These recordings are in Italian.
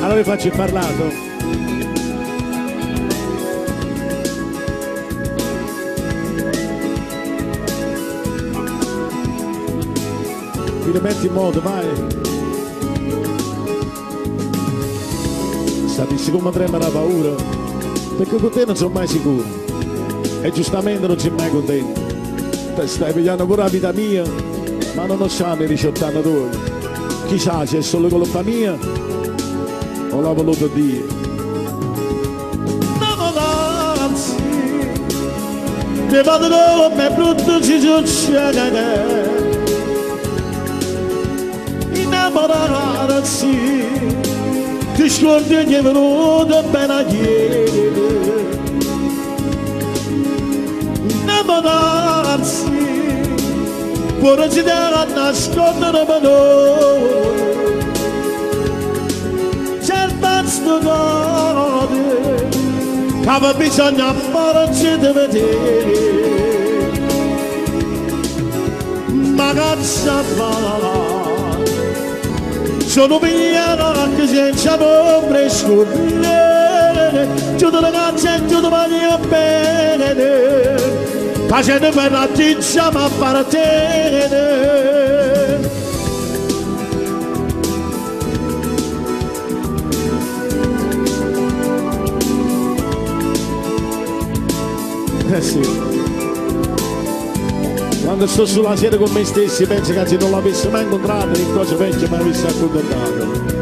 Allora vi faccio il parlato. Ti rimetti in moto, vai. Sapessi come andremo alla paura? Perché con te non sono mai sicuro. E giustamente non sei mai contento. Te stai pigliando pure la vita mia, ma non lo sanno i 18 anni tuoi. Chissà se è solo colpa mia o l'ha voluto Dio. Mi vado come brutto ci succede. Innamorarsi, ti scordi che è venuto bene ieri. Innamorarsi, pure ci deve nascondere per noi. c'è il basto d'ode che aveva bisogno a farci di vedere ma cazzo fa sono pigliato anche senza ombre scorrere chiudo le cazze e chiudo voglio bene facendo per la ciccia ma partire Eh sì. Quando sto sulla sedia con me stessi penso che se non l'avessi mai incontrato in cosa vecchia mi avessi accontentato.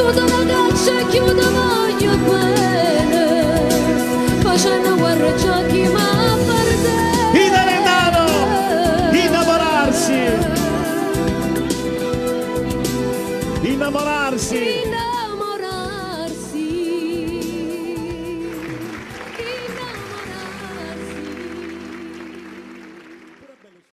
Chiudo la caccia e chiudo voglio bene, facendo guerra giochi ma per te. Italiano, innamorarsi, innamorarsi.